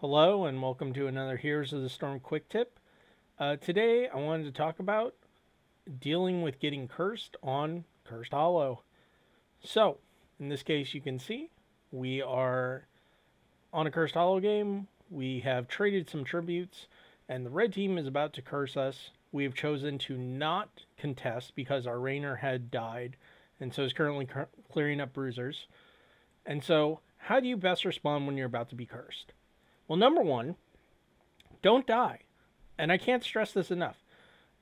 Hello and welcome to another Heroes of the Storm quick tip. Uh, today I wanted to talk about dealing with getting cursed on Cursed Hollow. So, in this case you can see we are on a Cursed Hollow game. We have traded some tributes and the red team is about to curse us. We have chosen to not contest because our Rainer had died and so is currently clearing up bruisers. And so, how do you best respond when you're about to be cursed? Well, number one, don't die. And I can't stress this enough.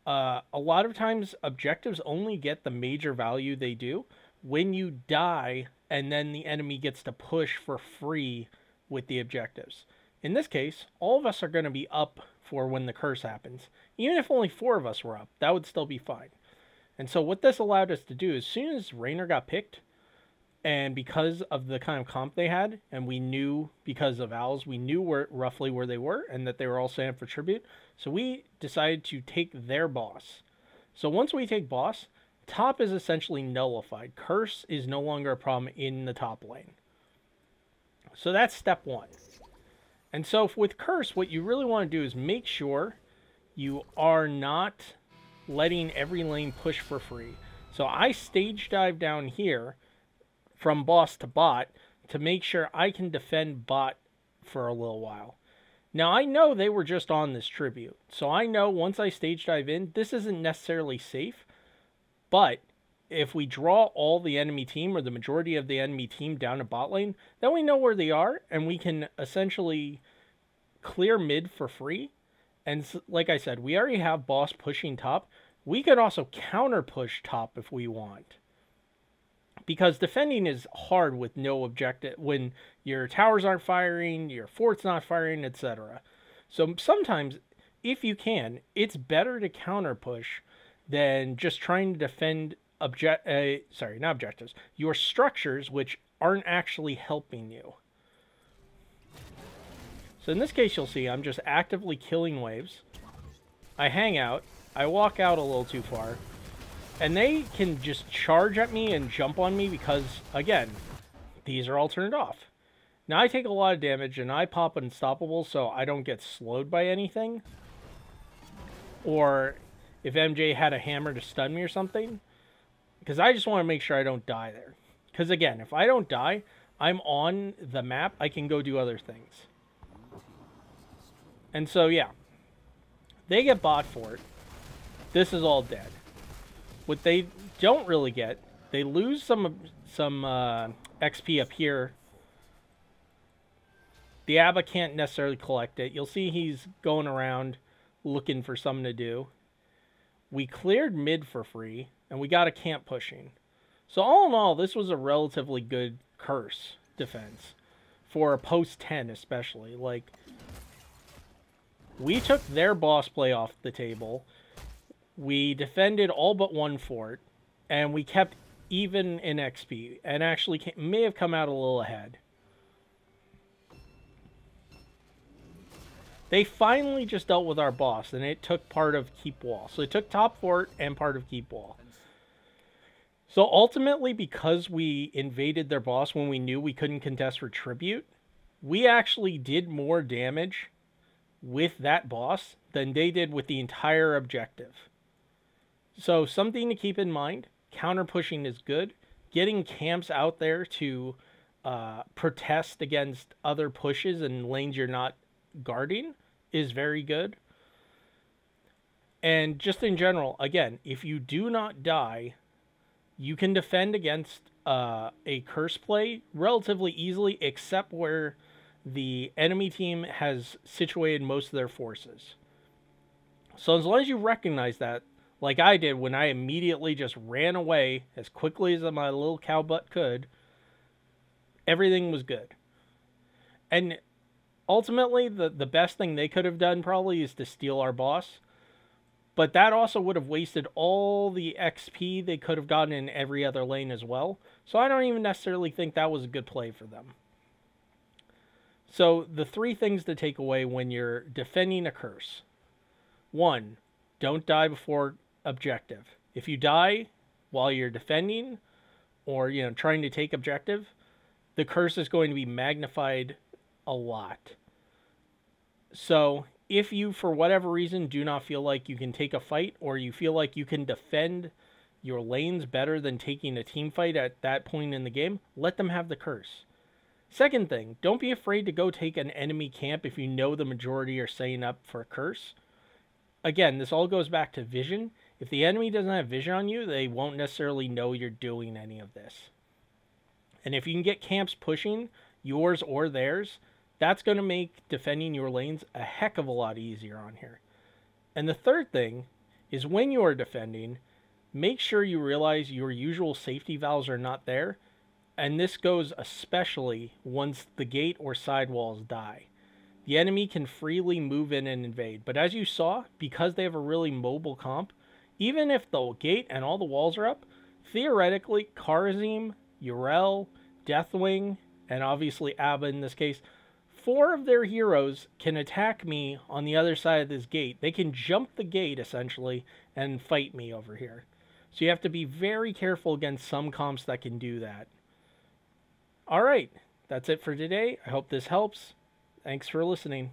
Uh, a lot of times, objectives only get the major value they do when you die and then the enemy gets to push for free with the objectives. In this case, all of us are going to be up for when the curse happens. Even if only four of us were up, that would still be fine. And so, what this allowed us to do, as soon as Rainer got picked, and because of the kind of comp they had, and we knew because of owls, we knew where roughly where they were, and that they were all signed up for tribute. So we decided to take their boss. So once we take boss, top is essentially nullified. Curse is no longer a problem in the top lane. So that's step one. And so with curse, what you really want to do is make sure you are not letting every lane push for free. So I stage dive down here from boss to bot to make sure I can defend bot for a little while. Now I know they were just on this tribute, so I know once I stage dive in, this isn't necessarily safe, but if we draw all the enemy team or the majority of the enemy team down to bot lane, then we know where they are and we can essentially clear mid for free. And like I said, we already have boss pushing top. We could also counter push top if we want because defending is hard with no objective when your towers aren't firing, your fort's not firing, etc. So sometimes, if you can, it's better to counter push than just trying to defend object. Uh, sorry, not objectives. Your structures, which aren't actually helping you. So in this case, you'll see I'm just actively killing waves. I hang out. I walk out a little too far. And they can just charge at me and jump on me because, again, these are all turned off. Now I take a lot of damage and I pop unstoppable so I don't get slowed by anything. Or if MJ had a hammer to stun me or something. Because I just want to make sure I don't die there. Because again, if I don't die, I'm on the map, I can go do other things. And so, yeah. They get bought for it. This is all dead. What they don't really get, they lose some some uh, XP up here. The Abba can't necessarily collect it. You'll see he's going around looking for something to do. We cleared mid for free, and we got a camp pushing. So all in all, this was a relatively good curse defense for a post 10 especially. Like, we took their boss play off the table we defended all but one fort, and we kept even in XP, and actually came, may have come out a little ahead. They finally just dealt with our boss, and it took part of Keep Wall. So it took Top Fort and part of Keep Wall. So ultimately, because we invaded their boss when we knew we couldn't contest for tribute, we actually did more damage with that boss than they did with the entire objective. So something to keep in mind. Counter pushing is good. Getting camps out there to uh, protest against other pushes and lanes you're not guarding is very good. And just in general, again, if you do not die, you can defend against uh, a curse play relatively easily, except where the enemy team has situated most of their forces. So as long as you recognize that, like I did when I immediately just ran away as quickly as my little cow butt could, everything was good. And ultimately, the, the best thing they could have done probably is to steal our boss. But that also would have wasted all the XP they could have gotten in every other lane as well. So I don't even necessarily think that was a good play for them. So the three things to take away when you're defending a curse. One, don't die before objective. If you die while you're defending or you know trying to take objective, the curse is going to be magnified a lot. So if you, for whatever reason, do not feel like you can take a fight or you feel like you can defend your lanes better than taking a team fight at that point in the game, let them have the curse. Second thing, don't be afraid to go take an enemy camp if you know the majority are setting up for a curse. Again, this all goes back to vision. If the enemy doesn't have vision on you, they won't necessarily know you're doing any of this. And if you can get camps pushing, yours or theirs, that's going to make defending your lanes a heck of a lot easier on here. And the third thing is when you are defending, make sure you realize your usual safety valves are not there. And this goes especially once the gate or sidewalls die. The enemy can freely move in and invade, but as you saw, because they have a really mobile comp, even if the gate and all the walls are up, theoretically, Kharazim, Yrel, Deathwing, and obviously Abba in this case, four of their heroes can attack me on the other side of this gate. They can jump the gate essentially and fight me over here. So you have to be very careful against some comps that can do that. All right, that's it for today. I hope this helps. Thanks for listening.